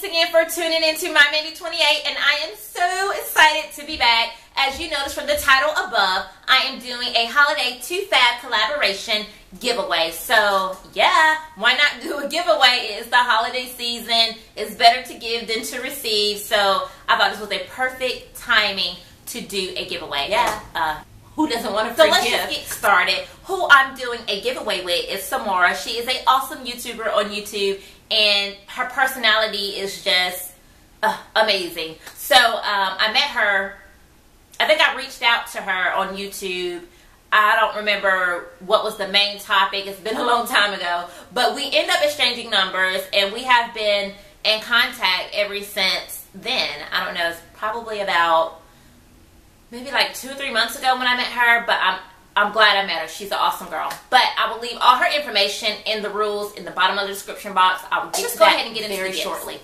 thanks again for tuning into My Mandy 28, and I am so excited to be back. As you notice from the title above, I am doing a holiday 2 Fab collaboration giveaway. So, yeah, why not do a giveaway? It's the holiday season. It's better to give than to receive. So, I thought this was a perfect timing to do a giveaway. Yeah. Uh, who doesn't want to So let's just get started. Who I'm doing a giveaway with is Samora. She is an awesome YouTuber on YouTube and her personality is just uh, amazing. So um, I met her. I think I reached out to her on YouTube. I don't remember what was the main topic. It's been a long time ago, but we end up exchanging numbers, and we have been in contact ever since then. I don't know. It's probably about maybe like two or three months ago when I met her, but I'm I'm glad I met her. She's an awesome girl. But I will leave all her information in the rules in the bottom of the description box. I will just go ahead and get into very shortly.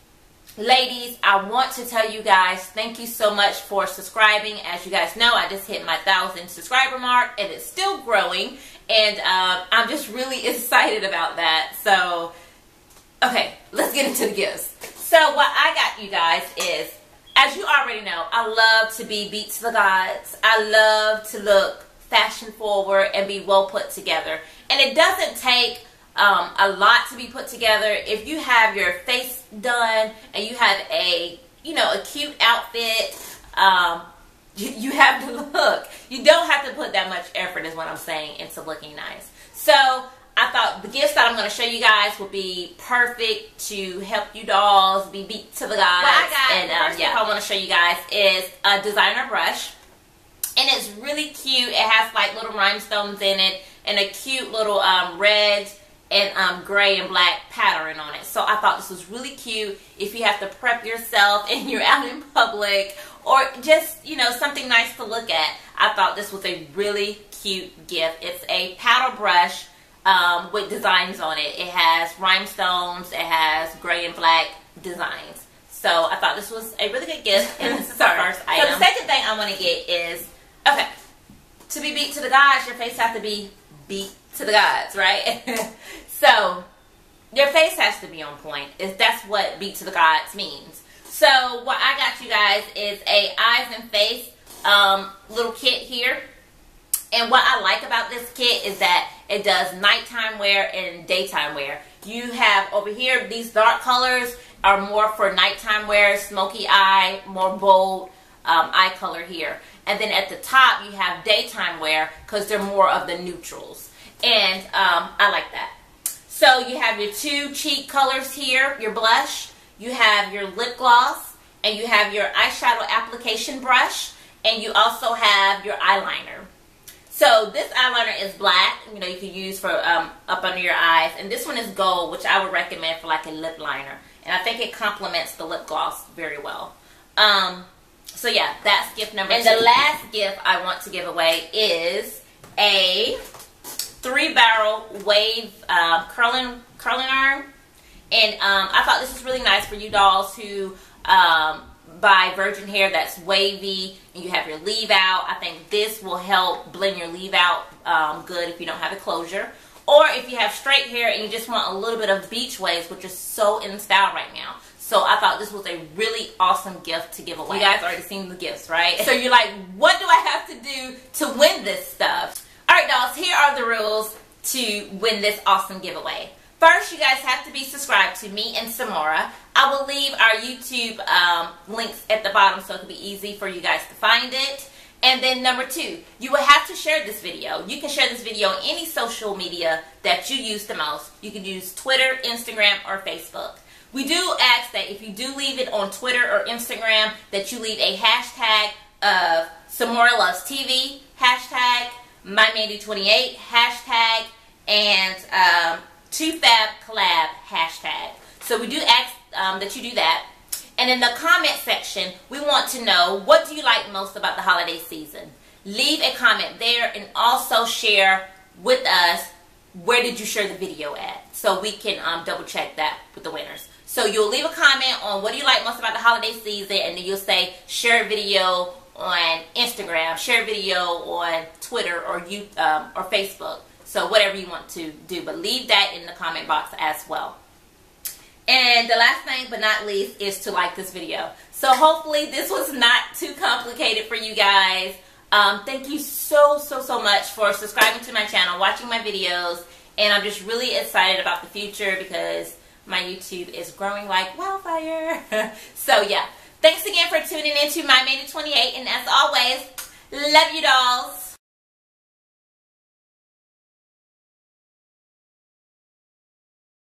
Ladies, I want to tell you guys thank you so much for subscribing. As you guys know, I just hit my thousand subscriber mark and it's still growing. And uh, I'm just really excited about that. So, okay, let's get into the gifts. So, what I got you guys is, as you already know, I love to be beat to the gods. I love to look fashion forward and be well put together. And it doesn't take um, a lot to be put together. If you have your face done and you have a, you know, a cute outfit, um, you, you have to look. You don't have to put that much effort is what I'm saying into looking nice. So I thought the gifts that I'm going to show you guys will be perfect to help you dolls be beat to the gods. I got, and um, yeah, I want to show you guys is a designer brush and it's really cute. It has like little rhinestones in it and a cute little um, red and um, gray and black pattern on it. So I thought this was really cute if you have to prep yourself and you're out in public or just, you know, something nice to look at. I thought this was a really cute gift. It's a paddle brush um, with designs on it. It has rhinestones, it has gray and black designs. So I thought this was a really good gift, and this is our first item. So the second thing I want to get is Okay. To be beat to the gods, your face has to be beat to the gods, right? so your face has to be on point. Is that's what beat to the gods means. So what I got you guys is a eyes and face um, little kit here. And what I like about this kit is that it does nighttime wear and daytime wear. You have over here, these dark colors are more for nighttime wear, smoky eye, more bold um, eye color here. And then at the top, you have daytime wear because they're more of the neutrals. And um, I like that. So you have your two cheek colors here, your blush. You have your lip gloss. And you have your eyeshadow application brush. And you also have your eyeliner. So this eyeliner is black, you know, you can use for um, up under your eyes. And this one is gold, which I would recommend for like a lip liner. And I think it complements the lip gloss very well. Um, so yeah, that's gift number and two. And the last gift I want to give away is a three barrel wave uh, curling curling iron. And um, I thought this was really nice for you dolls who um, buy virgin hair that's wavy and you have your leave out. I think this will help blend your leave out um, good if you don't have a closure. Or if you have straight hair and you just want a little bit of beach waves, which is so in style right now. So I thought this was a really awesome gift to give away. You guys already seen the gifts, right? So you're like, what do I have to do to win this stuff? All right, dolls, here are the rules to win this awesome giveaway. First, you guys have to be subscribed to me and Samora. I will leave our YouTube um, links at the bottom so it can be easy for you guys to find it. And then number two, you will have to share this video. You can share this video on any social media that you use the most. You can use Twitter, Instagram, or Facebook. We do ask that if you do leave it on Twitter or Instagram, that you leave a hashtag of Samora Loves TV, hashtag MyMandy28, hashtag, and um, 2Fab Collab hashtag. So we do ask um, that you do that. And in the comment section, we want to know what do you like most about the holiday season. Leave a comment there and also share with us where did you share the video at so we can um, double check that with the winners. So you'll leave a comment on what do you like most about the holiday season, and then you'll say share video on Instagram, share video on Twitter or you um, or Facebook. So whatever you want to do, but leave that in the comment box as well. And the last thing but not least is to like this video. So hopefully this was not too complicated for you guys. Um, thank you so, so, so much for subscribing to my channel, watching my videos, and I'm just really excited about the future because my YouTube is growing like wildfire. so yeah, thanks again for tuning in to My Mandy 28, and as always, love you dolls.